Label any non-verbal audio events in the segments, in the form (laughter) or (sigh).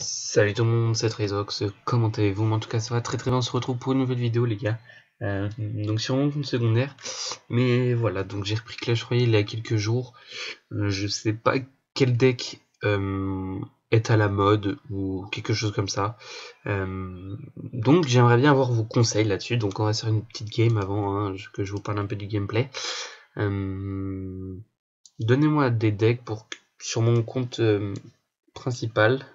Salut tout le monde, c'est Trezox, comment allez-vous? En tout cas ça va très très bien, on se retrouve pour une nouvelle vidéo les gars. Euh, donc sur mon compte secondaire, mais voilà, donc j'ai repris Clash Royale il y a quelques jours. Euh, je sais pas quel deck euh, est à la mode ou quelque chose comme ça. donc j'aimerais bien avoir vos conseils là-dessus, donc on va faire une petite game avant hein, que je vous parle un peu du gameplay. Donnez-moi des decks pour sur mon compte principal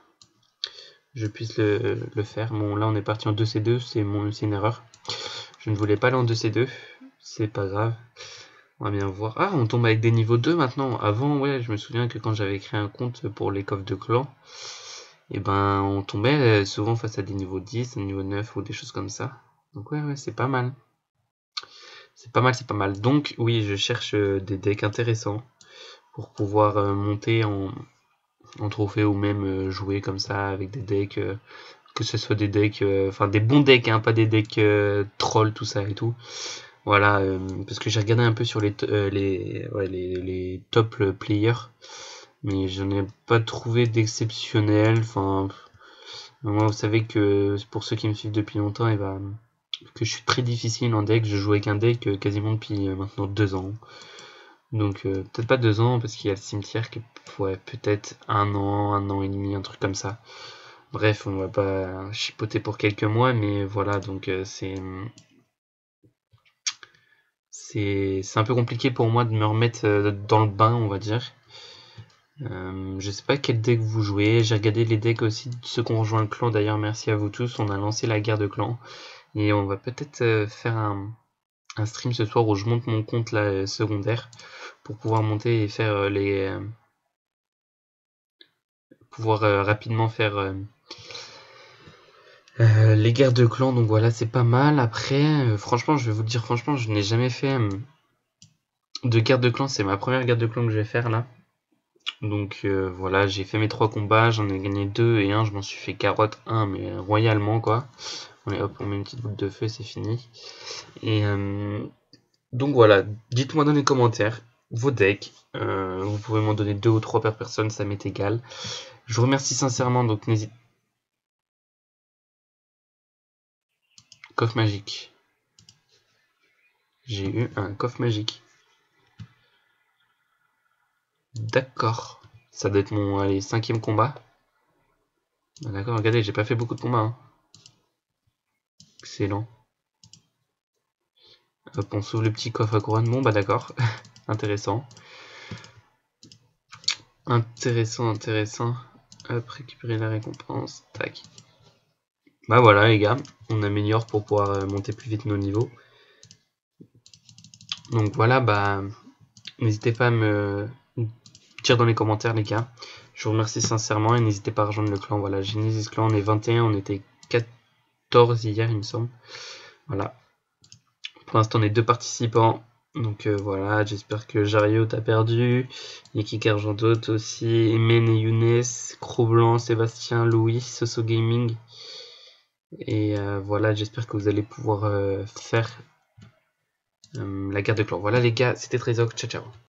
je puisse le, faire. Bon, là, on est parti en 2C2, c'est une erreur. Je ne voulais pas aller en 2C2, c'est pas grave. On va bien voir. Ah, on tombe avec des niveaux 2 maintenant. Avant, ouais, je me souviens que quand j'avais créé un compte pour les coffres de clan, et eh ben, on tombait souvent face à des niveaux 10, des niveaux 9 ou des choses comme ça. Donc ouais, ouais, c'est pas mal. C'est pas mal, c'est pas mal. Donc oui, je cherche euh, des decks intéressants pour pouvoir euh, monter en, en trophée ou même euh, jouer comme ça avec des decks, euh, que ce soit des decks, euh, enfin des bons decks, hein, pas des decks trolls, tout ça et tout. Voilà, parce que j'ai regardé un peu sur les, les, ouais, les, les, top players, mais je n'ai pas trouvé d'exceptionnel. Enfin, moi, vous savez que pour ceux qui me suivent depuis longtemps, et eh ben, que je suis très difficile en deck. Je joue avec un deck quasiment depuis maintenant deux ans. Donc euh, peut-être pas deux ans parce qu'il y a le cimetière qui ouais, peut-être un an, un an et demi, un truc comme ça. Bref, on va pas chipoter pour quelques mois, mais voilà, donc euh, c'est c'est un peu compliqué pour moi de me remettre euh, dans le bain, on va dire. je sais pas quel deck vous jouez, j'ai regardé les decks aussi de ceux qui ont rejoint le clan, d'ailleurs merci à vous tous, on a lancé la guerre de clan, et on va peut-être faire un, un stream ce soir où je monte mon compte là, secondaire pour pouvoir monter et faire euh, les euh, pouvoir euh, rapidement faire les guerres de clans. Donc voilà c'est pas mal. Après franchement je vais vous dire franchement je n'ai jamais fait de guerre de clans. C'est ma première guerre de clans que je vais faire là. Donc voilà j'ai fait mes trois combats. J'en ai gagné deux et un. Je m'en suis fait carotte un mais royalement quoi on, hop, on met une petite boule de feu c'est fini et donc voilà dites moi dans les commentaires vos decks. Euh, vous pouvez m'en donner deux ou trois par personne, ça m'est égal. Je vous remercie sincèrement, donc n'hésitez Coffre magique. J'ai eu un coffre magique. D'accord. Ça doit être mon allez, cinquième combat. Ah, d'accord, regardez, j'ai pas fait beaucoup de combats. Hein. Excellent. Hop, on s'ouvre le petit coffre à couronne. Bon, bah d'accord. (laughs) Intéressant. Intéressant, intéressant. Hop, récupérer la récompense. Tac. Bah voilà les gars, on améliore pour pouvoir euh, monter plus vite nos niveaux. Donc voilà, bah n'hésitez pas à me dire dans les commentaires les gars. Je vous remercie sincèrement et n'hésitez pas à rejoindre le clan. Voilà, Genesis Clan, on est 21, on était 14 hier il me semble. Voilà. Pour l'instant on est deux participants. Donc euh, voilà, j'espère que Jario t'a perdu, Niki Argento aussi, Men et Younes, Cro-Blanc, Sébastien, Louis, Soso Gaming. Et euh, voilà, j'espère que vous allez pouvoir euh, faire la guerre de clan. Voilà les gars, c'était Trésor, ciao ciao.